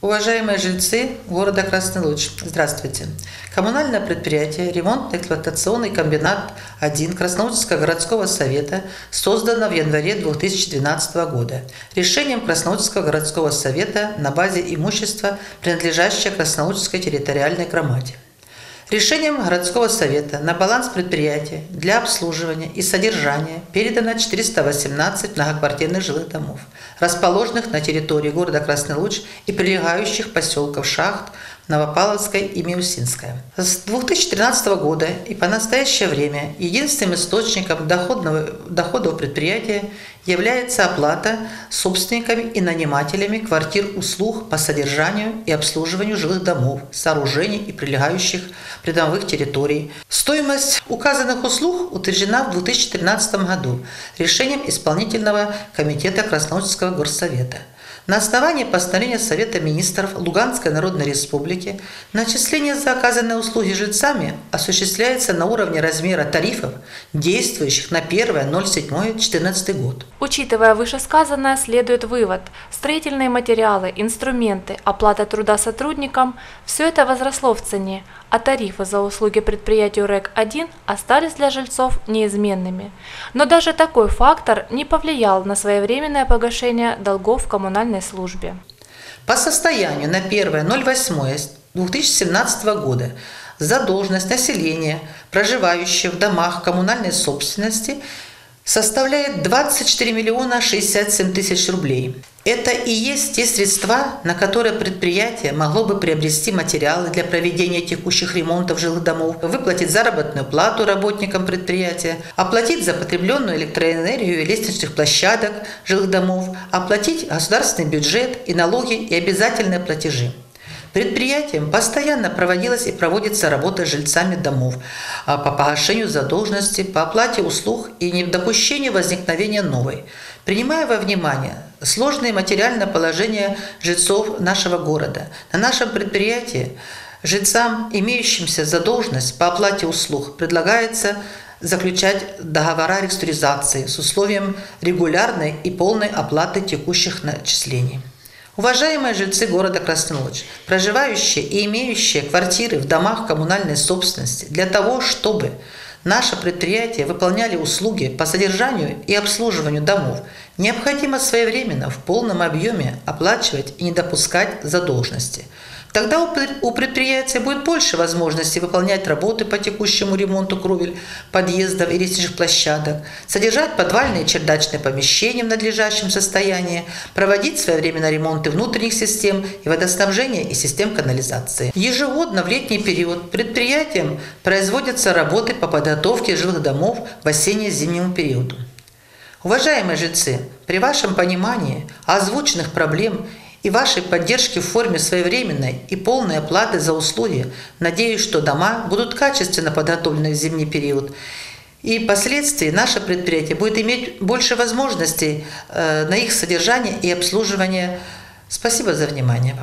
Уважаемые жильцы города Красный Луч, здравствуйте. Коммунальное предприятие «Ремонтно-эксплуатационный комбинат 1 Краснолудского городского совета» создано в январе 2012 года решением Краснолудского городского совета на базе имущества, принадлежащего Краснолудской территориальной громаде. Решением городского совета на баланс предприятия для обслуживания и содержания передано 418 многоквартирных жилых домов, расположенных на территории города Красный Луч и прилегающих поселков Шахт, Новопавловская и Миусинская. С 2013 года и по настоящее время единственным источником доходного, доходов предприятия является оплата собственниками и нанимателями квартир услуг по содержанию и обслуживанию жилых домов, сооружений и прилегающих придомовых территорий. Стоимость указанных услуг утверждена в 2013 году решением исполнительного комитета Красноудского горсовета – на основании постановления Совета министров Луганской Народной Республики начисление за оказанные услуги жильцами осуществляется на уровне размера тарифов, действующих на 1.07.14 год. Учитывая вышесказанное, следует вывод. Строительные материалы, инструменты, оплата труда сотрудникам – все это возросло в цене, а тарифы за услуги предприятию РЭК-1 остались для жильцов неизменными. Но даже такой фактор не повлиял на своевременное погашение долгов в коммунальной службе. По состоянию на 1.08.2017 года задолженность населения, проживающего в домах коммунальной собственности, составляет 24 миллиона 67 тысяч рублей. Это и есть те средства, на которые предприятие могло бы приобрести материалы для проведения текущих ремонтов жилых домов, выплатить заработную плату работникам предприятия, оплатить за потребленную электроэнергию и лестничных площадок жилых домов, оплатить государственный бюджет и налоги и обязательные платежи. Предприятием постоянно проводилась и проводится работа с жильцами домов а, по погашению задолженности, по оплате услуг и недопущению возникновения новой. Принимая во внимание сложное материальное положение жильцов нашего города, на нашем предприятии жильцам, имеющимся задолженность по оплате услуг, предлагается заключать договора реструктуризации с условием регулярной и полной оплаты текущих начислений. Уважаемые жильцы города Красноуч, проживающие и имеющие квартиры в домах коммунальной собственности, для того, чтобы наше предприятие выполняли услуги по содержанию и обслуживанию домов, необходимо своевременно в полном объеме оплачивать и не допускать задолженности – Тогда у предприятия будет больше возможностей выполнять работы по текущему ремонту кровель, подъездов и лестничных площадок, содержать подвальные и чердачные помещения в надлежащем состоянии, проводить своевременно ремонты внутренних систем и водоснабжения и систем канализации. Ежегодно в летний период предприятиям производятся работы по подготовке жилых домов в осенне-зимнему периоду. Уважаемые жильцы, при вашем понимании озвученных проблем и вашей поддержки в форме своевременной и полной оплаты за услуги. Надеюсь, что дома будут качественно подготовлены в зимний период. И впоследствии наше предприятие будет иметь больше возможностей э, на их содержание и обслуживание. Спасибо за внимание.